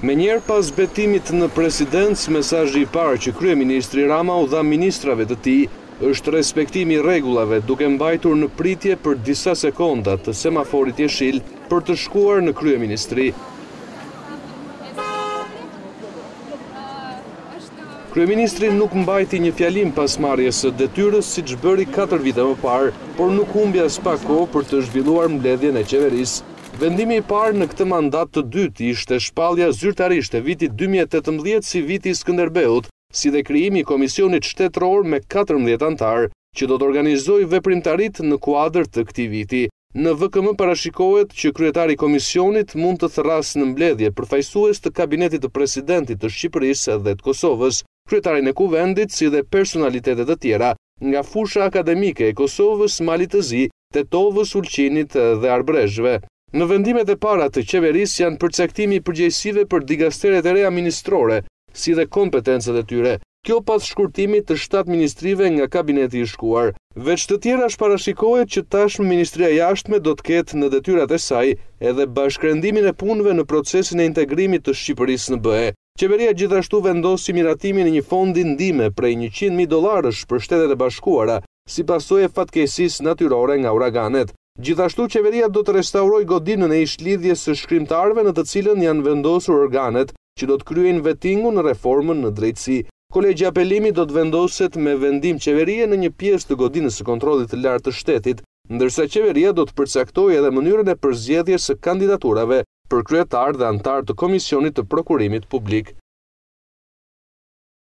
Menjëherë pas betimit në Presidencë, mesazhi i parë që kryeministri Rama u dha ministrave të tij është respektimi i rregullave, duke mbajtur në pritje për disa sekonda të semaforit jeshil për të shkuar në kryeministri. Kryeministri nuk mbajti një fjalim pas marrjes së detyrës, siç bëri katër vite më parë, por nuk humbi aspak kohë për të zhvilluar mbledhjen e Qeverisë. Vendimi i parë në këtë mandat të dytë ishte shpallja zyrtarisht e vitit dy mijë e tetëmbëdhjetë si viti i Skënderbeut, si dhe krijimi i Komisionit Shtetëror me katërmbëdhjetë anëtarë, që do të organizojë veprimtaritë në kuadër të këtij viti. Në VKM parashikohet që kryetari i Komisionit mund të thërrasë në mbledhje përfaqësues të Kabinetit të Presidentit të Shqipërisë dhe të Kosovës, kryetarin e Kuvendit si dhe personalitete të tjera, nga fusha akademike e Kosovës, Malit të Zi, Tetovës, Ulqinit dhe Arbëreshëve. Në vendimet e para të Qeverisë janë përcaktimi i përgjegjësive për digasteret e reja ministrore, si dhe kompetencat e tyre. Kjo pas shkurtimit të shtatë ministrive nga kabineti i shkuar. Veç të tjerash parashikohet që tashmë Ministria e Jashtme do të ketë në detyrat e saj edhe bashkërendimin e punëve në procesin e integrimit të Shqipërisë në BE. Qeveria gjithashtu vendosi miratimin e një fondi ndihme prej njëqind mijë dollarësh për Shtetet e Bashkuara si pasojë e fatkeqësisë natyrore nga uraganet. Gjithashtu qeveria do të restaurojë godinën e ish-Lidhjes së Shkrimtarëve në të cilën janë vendosur organet që do të kryejnë vetingun në reformën në drejtësi. Kolegji i Apelimit do të vendoset me vendim qeverie në një pjesë të godinës së Kontrollit të Lartë të Shtetit, ndërsa Qeveria do të përcaktojë edhe mënyrën e përzgjedhjes së kandidaturave për kryetar dhe anëtarë të Komisionit të Prokurimit Publik.